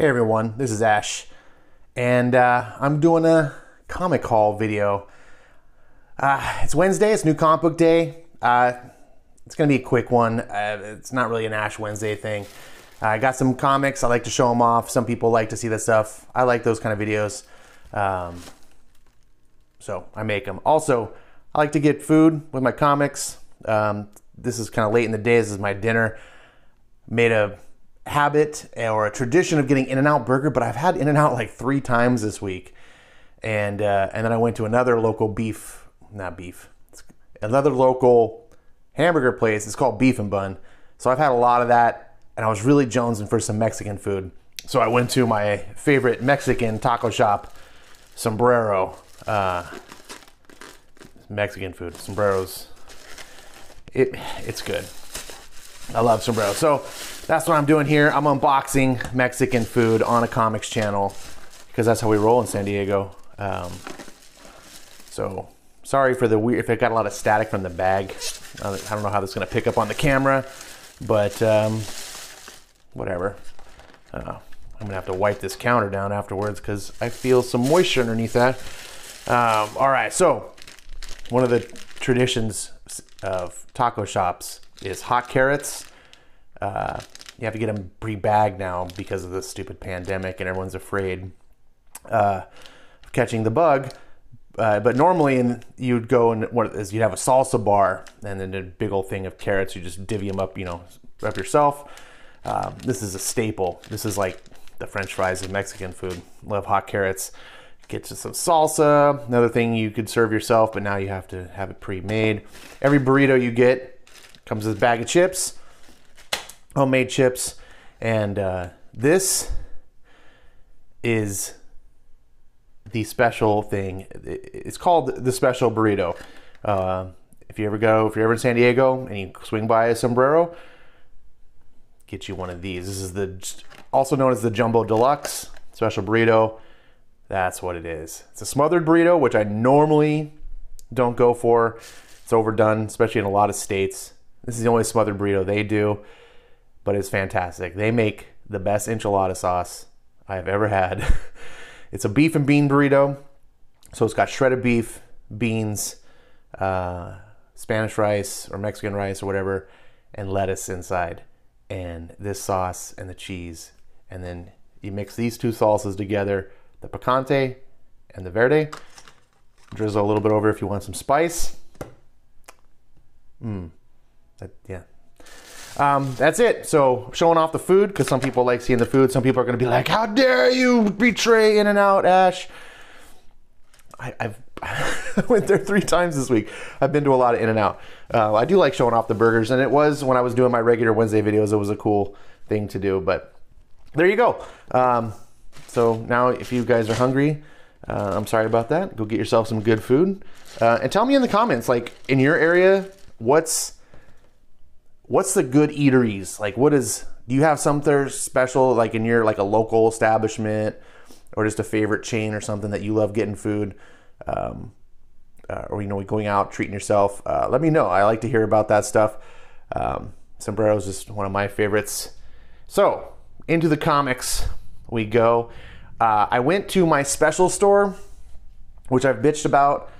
Hey everyone, this is Ash, and uh, I'm doing a comic haul video. Uh, it's Wednesday, it's new comic book day. Uh, it's gonna be a quick one. Uh, it's not really an Ash Wednesday thing. I got some comics, I like to show them off. Some people like to see this stuff. I like those kind of videos. Um, so I make them. Also, I like to get food with my comics. Um, this is kind of late in the day, this is my dinner. Made a habit or a tradition of getting In and Out Burger, but I've had In and Out like three times this week, and uh, and then I went to another local beef, not beef, another local hamburger place. It's called Beef and Bun. So I've had a lot of that, and I was really jonesing for some Mexican food. So I went to my favorite Mexican taco shop, Sombrero. Uh, Mexican food, sombreros. It it's good. I love sombrero. So that's what I'm doing here. I'm unboxing Mexican food on a comics channel because that's how we roll in San Diego. Um, so sorry for the weird, if it got a lot of static from the bag. I don't know how this is going to pick up on the camera, but um, whatever. Uh, I'm going to have to wipe this counter down afterwards because I feel some moisture underneath that. Um, all right, so one of the traditions of taco shops is hot carrots. Uh, you have to get them pre-bagged now because of the stupid pandemic and everyone's afraid uh, of catching the bug. Uh, but normally, you'd go and what is you'd have a salsa bar and then a big old thing of carrots. You just divvy them up, you know, up yourself. Um, this is a staple. This is like the French fries of Mexican food. Love hot carrots. Get you some salsa. Another thing you could serve yourself, but now you have to have it pre-made. Every burrito you get comes with a bag of chips homemade chips. And uh, this is the special thing. It's called the special burrito. Uh, if you ever go, if you're ever in San Diego and you swing by a sombrero, get you one of these. This is the also known as the jumbo deluxe special burrito. That's what it is. It's a smothered burrito, which I normally don't go for. It's overdone, especially in a lot of states. This is the only smothered burrito they do but it's fantastic. They make the best enchilada sauce I've ever had. it's a beef and bean burrito. So it's got shredded beef, beans, uh, Spanish rice or Mexican rice or whatever, and lettuce inside. And this sauce and the cheese. And then you mix these two salsas together the picante and the verde. Drizzle a little bit over if you want some spice. Mmm. yeah, um, that's it. So showing off the food because some people like seeing the food. Some people are going to be like, "How dare you betray In and Out, Ash?" I, have went there three times this week. I've been to a lot of In and Out. Uh, I do like showing off the burgers, and it was when I was doing my regular Wednesday videos. It was a cool thing to do. But there you go. Um, so now, if you guys are hungry, uh, I'm sorry about that. Go get yourself some good food, uh, and tell me in the comments, like in your area, what's what's the good eateries? Like, what is, do you have something special, like in your, like a local establishment or just a favorite chain or something that you love getting food? Um, uh, or, you know, going out, treating yourself. Uh, let me know. I like to hear about that stuff. Um, is just one of my favorites. So, into the comics we go. Uh, I went to my special store, which I've bitched about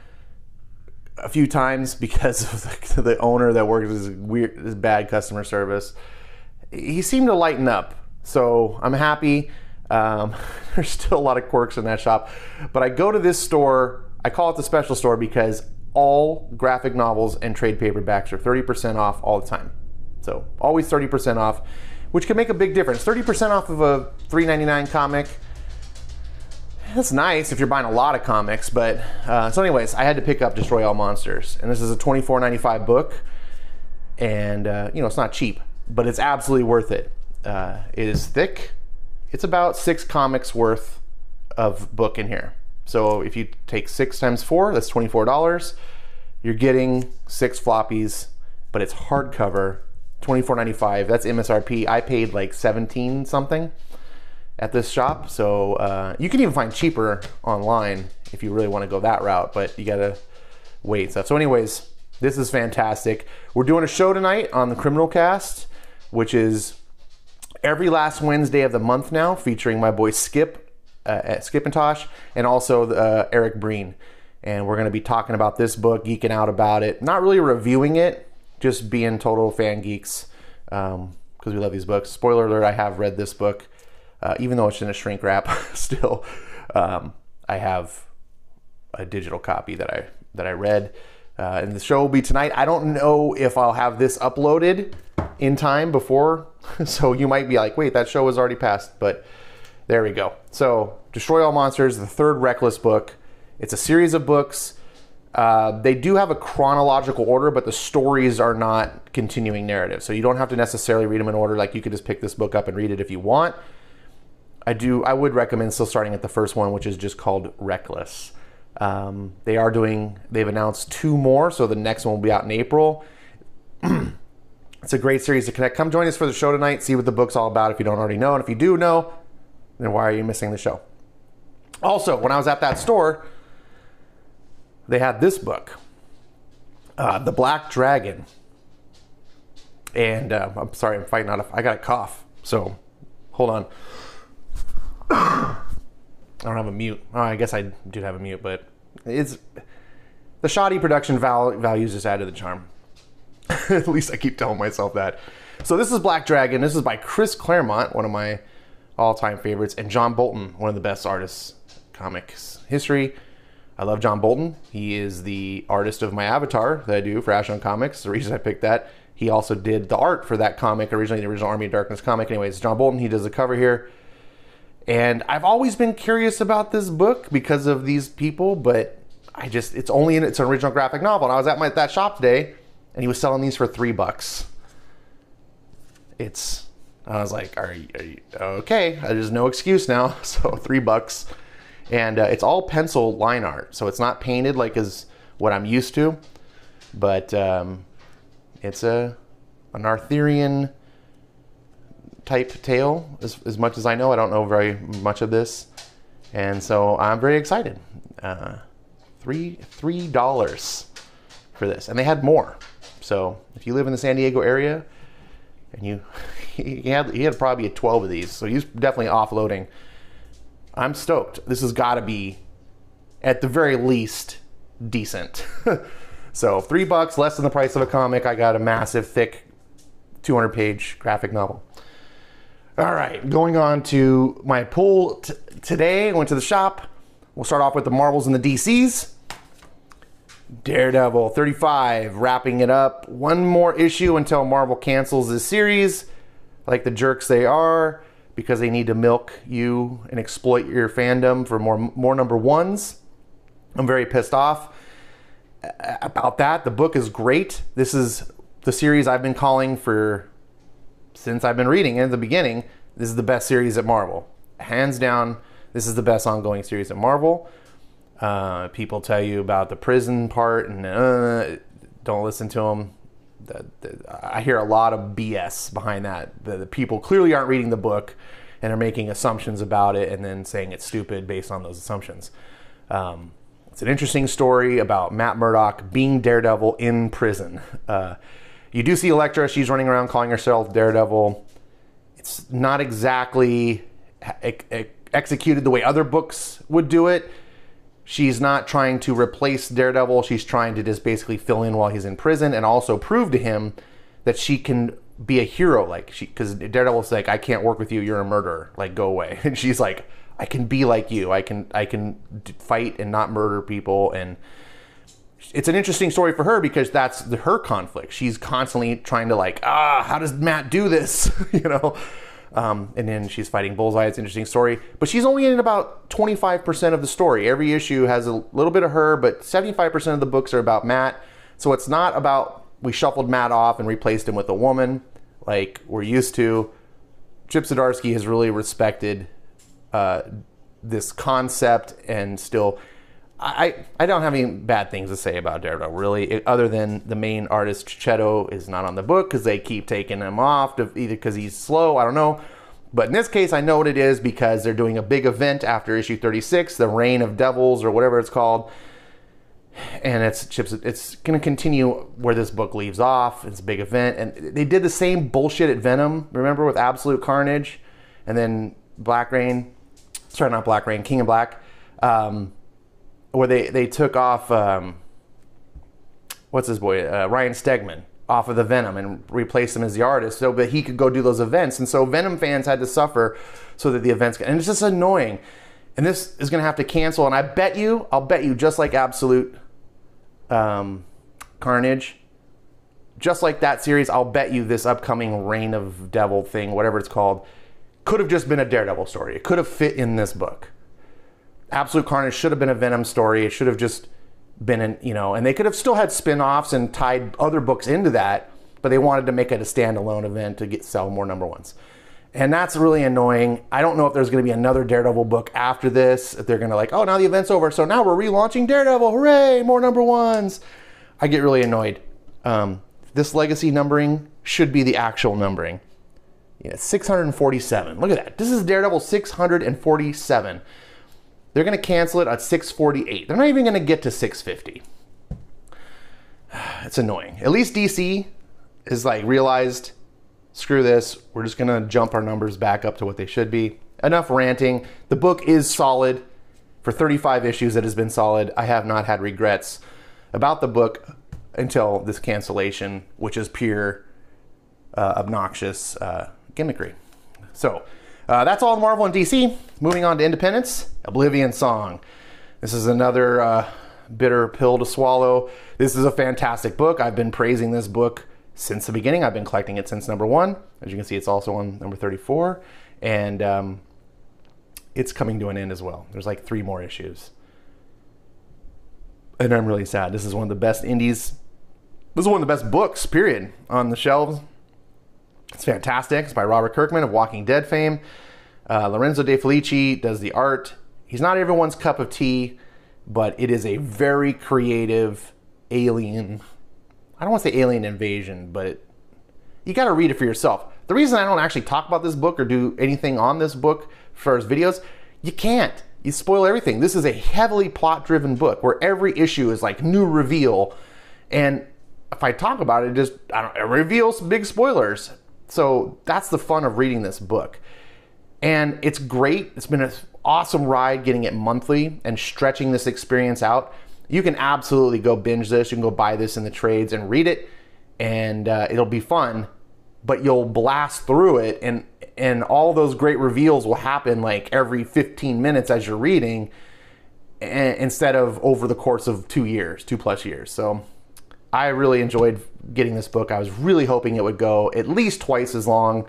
a few times because of the, the owner that works his weird, his bad customer service. He seemed to lighten up, so I'm happy. Um, there's still a lot of quirks in that shop, but I go to this store. I call it the special store because all graphic novels and trade paperbacks are 30% off all the time. So always 30% off, which can make a big difference. 30% off of a $3.99 comic that's nice if you're buying a lot of comics, but uh, so anyways, I had to pick up Destroy All Monsters, and this is a $24.95 book, and uh, you know it's not cheap, but it's absolutely worth it. Uh, it is thick. It's about six comics worth of book in here. So if you take six times four, that's $24. You're getting six floppies, but it's hardcover, $24.95. That's MSRP. I paid like 17 something at this shop. So uh, you can even find cheaper online if you really want to go that route, but you gotta wait stuff. So, anyways, this is fantastic. We're doing a show tonight on the Criminal Cast, which is every last Wednesday of the month now, featuring my boy Skip, uh, at Skip and Tosh, and also uh, Eric Breen. And we're to be talking about this book, geeking out about it. Not really reviewing it, just being total fan geeks because um, we love these books. Spoiler alert: I have read this book, uh, even though it's in a shrink wrap. still, um, I have a digital copy that I that I read. Uh, and the show will be tonight. I don't know if I'll have this uploaded in time before, so you might be like, "Wait, that show was already passed." But there we go. So, Destroy All Monsters, the third Reckless book. It's a series of books. Uh, they do have a chronological order, but the stories are not continuing narrative. So you don't have to necessarily read them in order. Like you could just pick this book up and read it if you want. I do. I would recommend still starting at the first one, which is just called Reckless. Um, they are doing. They've announced two more, so the next one will be out in April. it's a great series to connect. Come join us for the show tonight. See what the book's all about if you don't already know, and if you do know, then why are you missing the show? Also, when I was at that store, they had this book, uh, The Black Dragon. And uh, I'm sorry, I'm fighting out. Of, I got a cough, so hold on. I don't have a mute. Oh, I guess I do have a mute, but it's the shoddy production val- values just add to the charm. At least I keep telling myself that. So this is Black Dragon. This is by Chris Claremont, one of my all-time favorites, and John Bolton, one of the best artists comics history. I love John Bolton. He is the artist of my avatar that I do for Ash on Comics. The reason I picked that. He also did the art for that comic originally, the original Army of Darkness comic. Anyways, John Bolton. He does the cover here. And I've always been curious about this book because of these people, but I just it's only in it's an original graphic novel. And I was at my that shop today, and he was selling these for three bucks. It's I was like, are you, are you okay? There's no excuse now. So three bucks and uh, it's all pencil line art, so it's not painted like is what I'm used to, but um, it's a an Arthurian type tale as, as much as I know. I don't know very much of this, and so I'm very excited. Uh, three three dollars for this, and they had more. So if you live in the San Diego area, and you he had he had probably 12 of these, so he's definitely offloading I'm stoked. This has got to be, at the very least, decent. so three bucks, less than the price of a comic. I got a massive, thick, 200 page graphic novel. All right, going on to my pull t- today. I went to the shop. We'll start off with the Marvels and the DCs. Daredevil 35, wrapping it up. One more issue until Marvel cancels this series, like the jerks they are because they need to milk you and exploit your fandom for more more number ones. I'm very pissed off uh, about that. The book is great. This is the series I've been calling for since I've been reading it in the beginning. This is the best series at Marvel. Hands down, this is the best ongoing series at Marvel. Uh, people tell you about the prison part and uh, don't listen to them the, the, I hear a lot of BS behind that. The, the, people clearly aren't reading the book and are making assumptions about it and then saying it's stupid based on those assumptions. Um, it's an interesting story about Matt Murdock being Daredevil in prison. Uh, you do see Elektra; she's running around calling herself Daredevil. It's not exactly executed the way other books would do it she's not trying to replace Daredevil. She's trying to just basically fill in while he's in prison and also prove to him that she can be a hero. Like she, because Daredevil's like, I can't work with you. You're a murderer. Like go away. And she's like, I can be like you. I can I can fight and not murder people. And it's an interesting story for her because that's the, her conflict. She's constantly trying to like, ah, how does Matt do this? you know. Um, and then she's fighting Bullseye. It's an interesting story. But she's only in about 25% of the story. Every issue has a little bit of her, but 75% of the books are about Matt. So it's not about we shuffled Matt off and replaced him with a woman like we're used to. Chip Zdarsky has really respected uh, this concept and still. I, I don't have any bad things to say about Daredevil, really, it, other than the main artist, Cheto, is not on the book because they keep taking him off, to, either because he's slow, I don't know. But in this case, I know what it is because they're doing a big event after issue 36, the Reign of Devils, or whatever it's called. and it's chips. It's going to continue where this book leaves off. It's a big event, and they did the same bullshit at Venom. Remember with Absolute Carnage, and then Black Rain. Sorry, not Black Rain. King of Black, um, where they they took off. Um, what's his boy uh, Ryan Stegman off of the Venom and replaced him as the artist so that he could go do those events. And so Venom fans had to suffer so that the events and it's just annoying. And this is going to have to cancel. And I bet you, I'll bet you, just like Absolute um, Carnage, just like that series, I'll bet you this upcoming Reign of Devil thing, whatever it's called, could have just been a Daredevil story. It could have fit in this book. Absolute Carnage should have been a Venom story. It should have just been in, you know, and they could have still had spin-offs and tied other books into that, but they wanted to make it a standalone event to get sell more number ones. And that's really annoying. I don't know if there's going to be another Daredevil book after this. If they're going to like, oh, now the event's over, so now we're relaunching Daredevil. Hooray! More number ones. I get really annoyed. Um, this legacy numbering should be the actual numbering. Yeah, 647. Look at that. This is Daredevil 647. They're going to cancel it at 648. They're not even going to get to 650. It's annoying. At least DC is like realized screw this. We're just going to jump our numbers back up to what they should be. Enough ranting. The book is solid. For 35 issues, it has been solid. I have not had regrets about the book until this cancellation, which is pure uh, obnoxious uh, gimmickry. So uh, that's all Marvel and DC. Moving on to Independents, Oblivion Song. This is another uh, bitter pill to swallow. This is a fantastic book. I've been praising this book since the beginning. I've been collecting it since number one. As you can see, it's also on number 34. And um, it's coming to an end as well. There's like three more issues. And I'm really sad. This is one of the best indies. This is one of the best books, period, on the shelves. It's fantastic. It's by Robert Kirkman of Walking Dead fame. Uh, Lorenzo De Felici does the art. He's not everyone's cup of tea, but it is a very creative alien I don't want to say alien invasion, but you got to read it for yourself. The reason I don't actually talk about this book or do anything on this book for as videos, you can't. You spoil everything. This is a heavily plot driven book where every issue is like new reveal. And if I talk about it, it just I don't, it reveals big spoilers. So that's the fun of reading this book. And it's great. It's been an awesome ride getting it monthly and stretching this experience out you can absolutely go binge this. You can go buy this in the trades and read it, and uh, it'll be fun. But you'll blast through it, and and all those great reveals will happen like every 15 minutes as you're reading, instead of over the course of two years, two plus years. So I really enjoyed getting this book. I was really hoping it would go at least twice as long.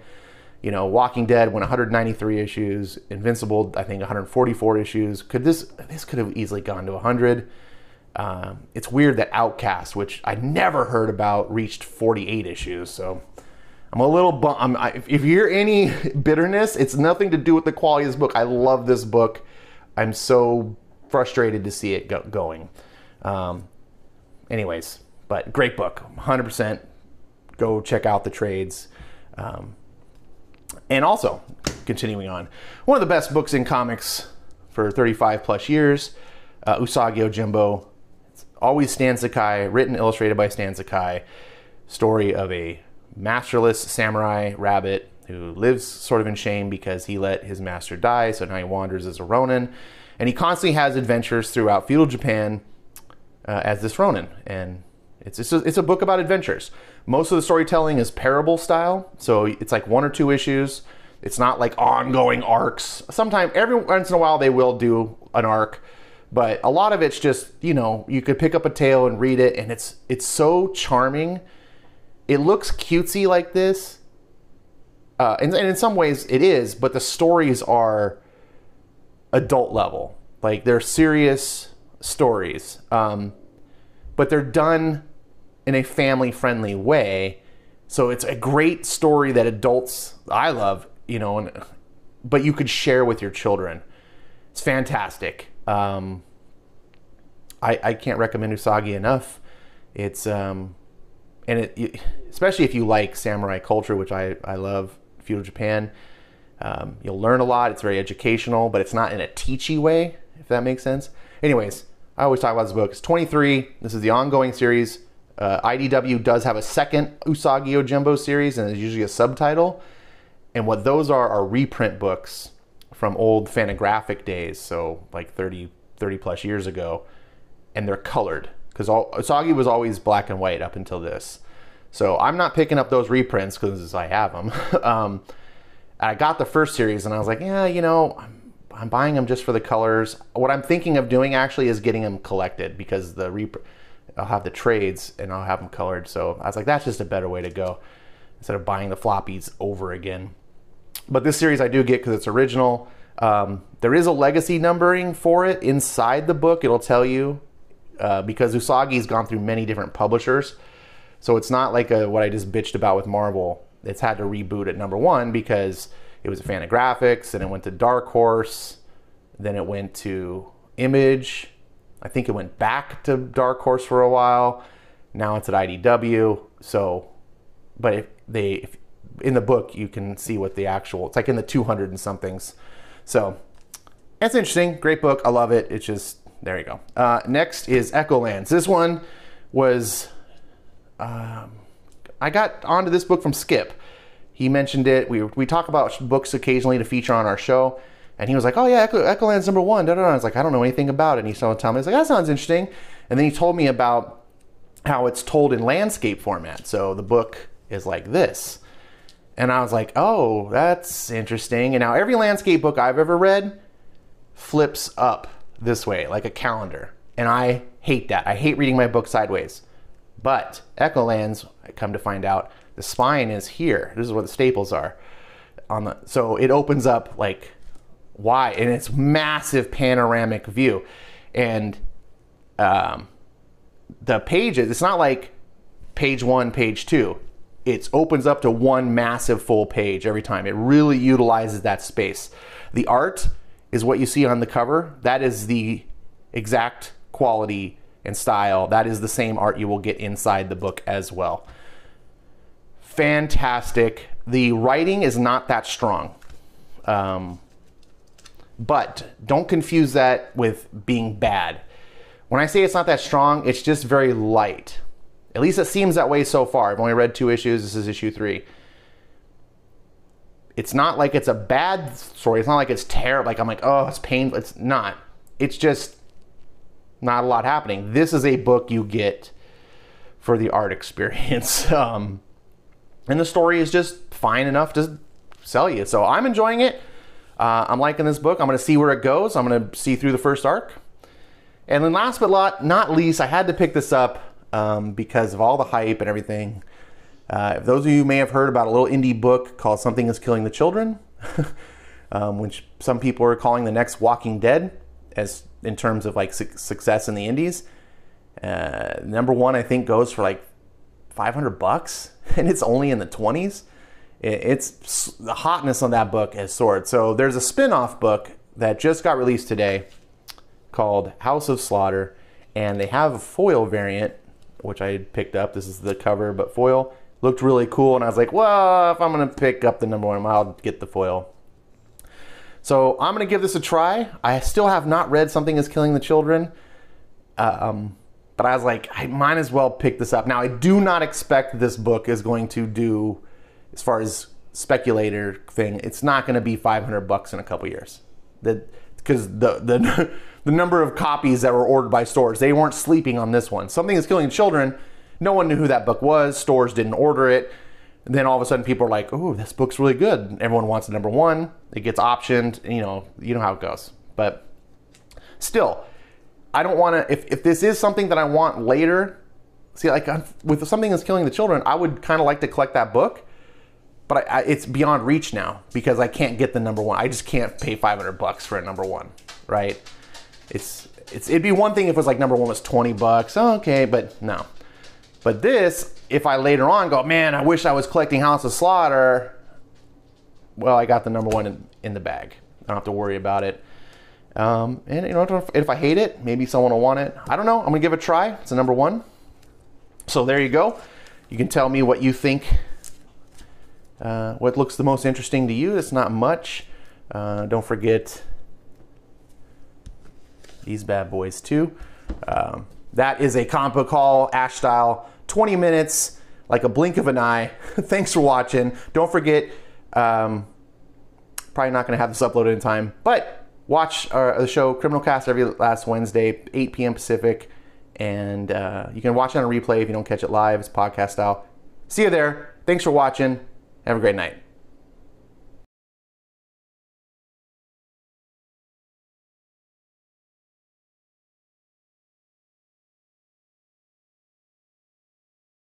You know, Walking Dead went 193 issues, Invincible I think 144 issues. Could this this could have easily gone to 100? Um, it's weird that Outcast, which I never heard about, reached 48 issues. So I'm a little bum. I, if you hear any bitterness, it's nothing to do with the quality of this book. I love this book. I'm so frustrated to see it go, going. Um, anyways, but great book, 100%. Go check out the trades. Um, and also, continuing on, one of the best books in comics for 35 plus years, uh, Usagi Yojimbo, always Stan Sakai, written illustrated by Stan Sakai, story of a masterless samurai rabbit who lives sort of in shame because he let his master die, so now he wanders as a ronin. And he constantly has adventures throughout feudal Japan uh, as this ronin. And it's, it's a, it's a book about adventures. Most of the storytelling is parable style, so it's like one or two issues. It's not like ongoing arcs. Sometimes, every once in a while, they will do an arc but a lot of it's just you know you could pick up a tale and read it and it's it's so charming it looks cutesy like this uh, and, and in some ways it is but the stories are adult level like they're serious stories um, but they're done in a family friendly way so it's a great story that adults i love you know and, but you could share with your children it's fantastic um, I, I can't recommend Usagi enough. It's um, and it especially if you like samurai culture, which I I love feudal Japan. Um, you'll learn a lot. It's very educational, but it's not in a teachy way, if that makes sense. Anyways, I always talk about this book. It's 23. This is the ongoing series. Uh, IDW does have a second Usagi Yojimbo series, and it's usually a subtitle. And what those are are reprint books from old Fantagraphic days, so like 30, 30 plus years ago, and they're colored because Usagi was always black and white up until this. So I'm not picking up those reprints because I have them. um, I got the first series and I was like, yeah, you know, I'm, I'm, buying them just for the colors. What I'm thinking of doing actually is getting them collected because the rep- I'll have the trades and I'll have them colored. So I was like, that's just a better way to go instead of buying the floppies over again. But this series I do get because it's original. Um, there is a legacy numbering for it inside the book. It'll tell you uh, because Usagi's gone through many different publishers. So it's not like a, what I just bitched about with Marvel. It's had to reboot at number one because it was a Fantagraphics, and it went to Dark Horse, then it went to Image. I think it went back to Dark Horse for a while. Now it's at IDW. So, but if they if, in the book you can see what the actual it's like in the 200 and somethings. So that's interesting. Great book. I love it. It's just there you go. Uh, next is Echolands. This one was um, I got onto this book from Skip. He mentioned it. We, we talk about books occasionally to feature on our show. And he was like, oh, yeah, Echo, Echoland's number one. Da, da, da. I was like, I don't know anything about it. And he started telling me, he's like, that sounds interesting. And then he told me about how it's told in landscape format. So the book is like this. And I was like, oh, that's interesting. And now every landscape book I've ever read flips up this way, like a calendar. And I hate that. I hate reading my book sideways. But Echolands, I come to find out, the spine is here. This is where the staples are. On the so it opens up like wide, and it's massive panoramic view, and um, the pages. It's not like page one, page two. It opens up to one massive full page every time. It really utilizes that space. The art is what you see on the cover. That is the exact quality and style. That is the same art you will get inside the book as well. Fantastic. The writing is not that strong. Um, but don't confuse that with being bad. When I say it's not that strong, it's just very light. At least it seems that way so far. I've only read two issues. This is issue three. It's not like it's a bad story. It's not like it's terrible. Like I'm like, oh, it's painful. It's not. It's just not a lot happening. This is a book you get for the art experience. Um, and the story is just fine enough to sell you. So I'm enjoying it. Uh, I'm liking this book. I'm going to see where it goes. I'm going to see through the first arc. And then last but not least, I had to pick this up um, because of all the hype and everything. Uh, those of you may have heard about a little indie book called Something is Killing the Children, um, which some people are calling the next Walking Dead as in terms of like su- success in the indies. Uh, number one, I think, goes for like 500 bucks, and it's only in the 20s. It's the hotness on that book has soared. So there's a spin-off book that just got released today called House of Slaughter, and they have a foil variant, which I picked up. This is the cover, but foil looked really cool, and I was like, well, if I'm gonna pick up the number one, I'll get the foil so I'm going to give this a try. I still have not read Something is Killing the Children. Um, but I was like, I might as well pick this up. Now, I do not expect this book is going to do, as far as speculator thing, it's not going to be 500 bucks in a couple years. Because the, the, the number of copies that were ordered by stores, they weren't sleeping on this one. Something is Killing Children, no one knew who that book was. Stores didn't order it. And then all of a sudden, people are like, "Oh, this book's really good." Everyone wants the number one. It gets optioned. You know, you know how it goes. But still, I don't want to. If if this is something that I want later, see, like I'm, with something that's killing the children, I would kind of like to collect that book. But I, I, it's beyond reach now because I can't get the number one. I just can't pay 500 bucks for a number one, right? It's it's it'd be one thing if it was like number one was 20 bucks. Oh, okay, but no. But this, if I later on go, man, I wish I was collecting House of Slaughter, well, I got the number one in, in the bag. I don't have to worry about it. Um, and you know, if I hate it, maybe someone will want it. I don't know. I'm gonna give it a try. It's a number one. So there you go. You can tell me what you think. Uh, what looks the most interesting to you? It's not much. Uh, don't forget these bad boys too. Um, that is a book haul, Ash style, 20 minutes, like a blink of an eye. Thanks for watching. Don't forget, um, probably not going to have this uploaded in time, but watch our, the show Criminal Cast every last Wednesday, 8 p.m. Pacific. And uh, you can watch it on a replay if you don't catch it live. It's podcast style. See you there. Thanks for watching. Have a great night.